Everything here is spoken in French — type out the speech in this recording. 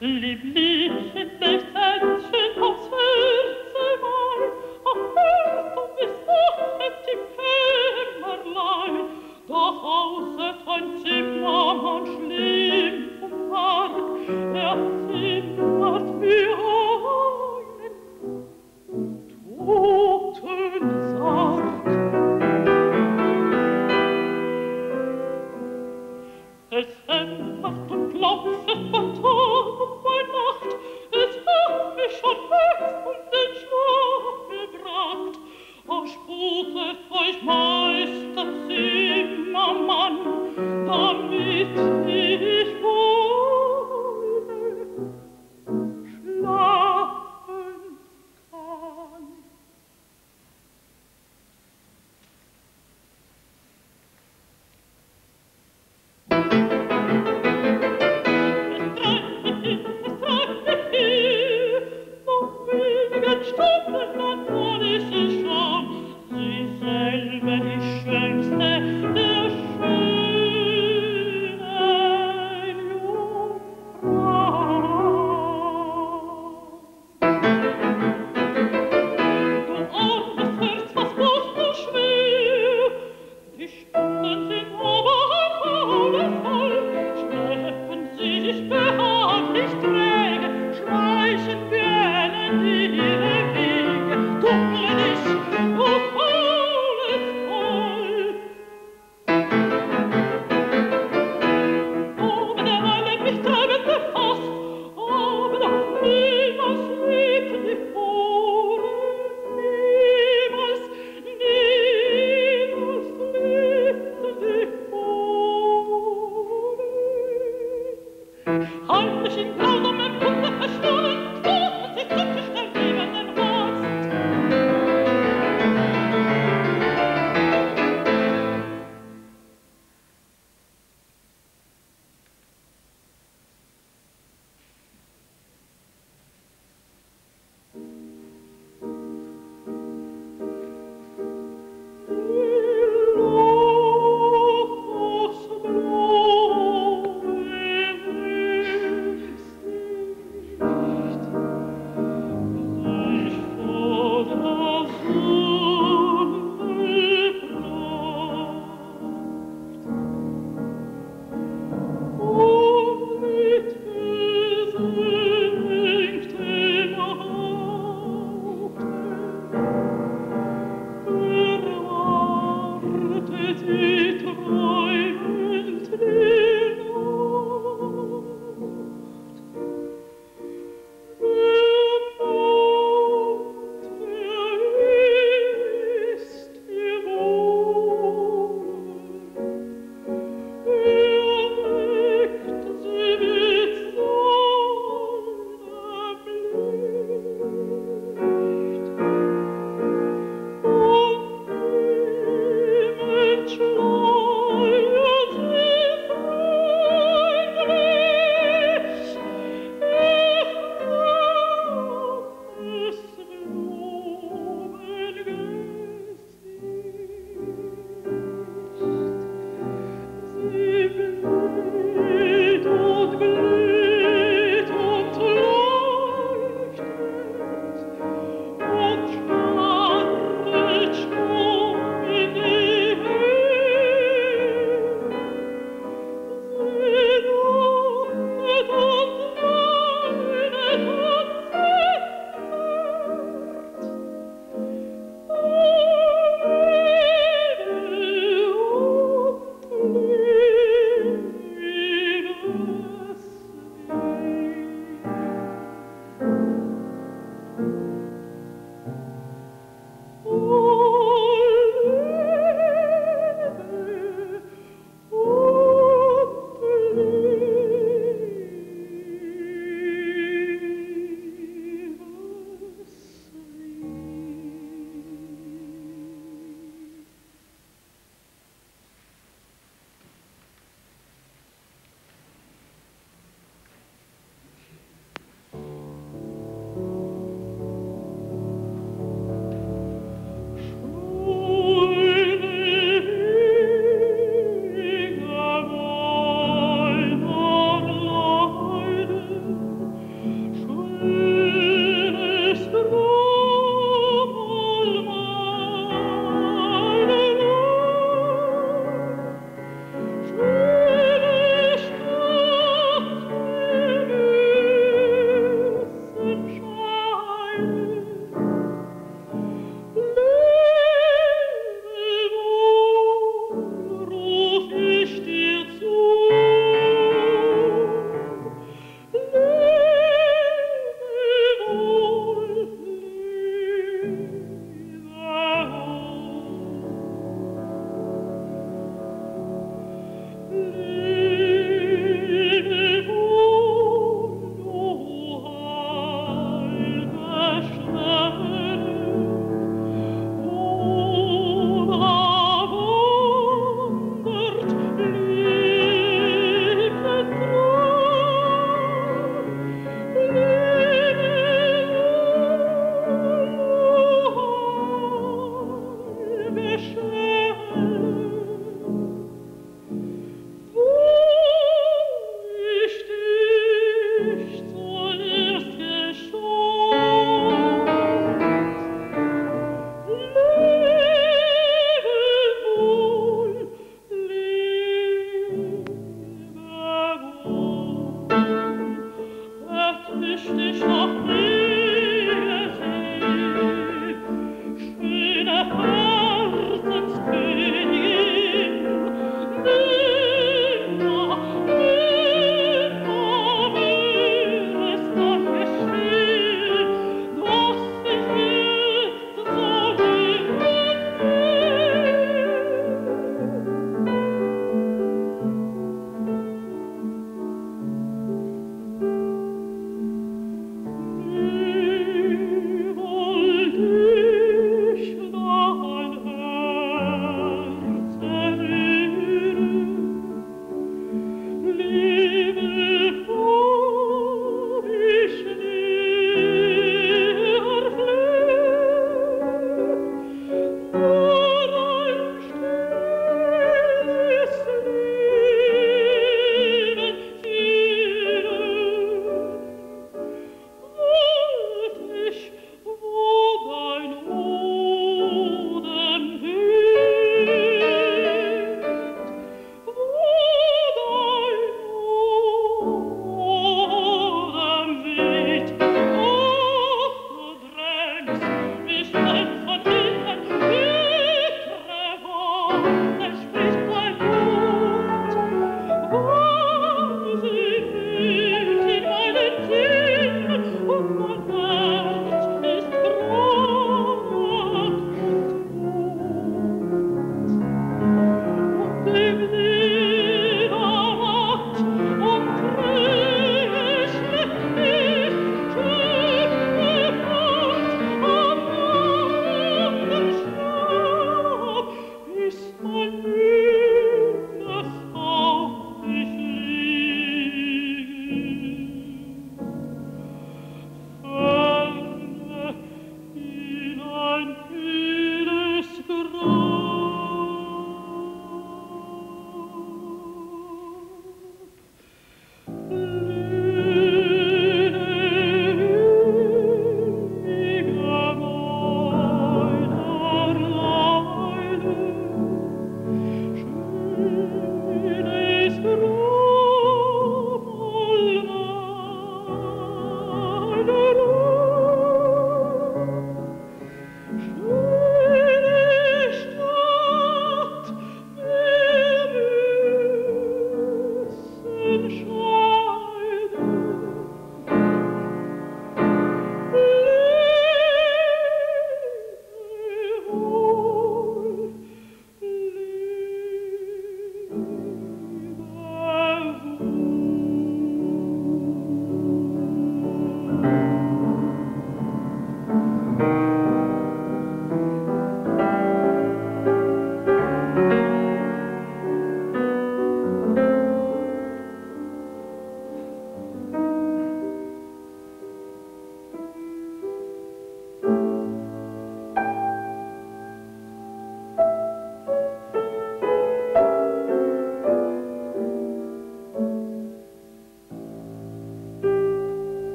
Oh,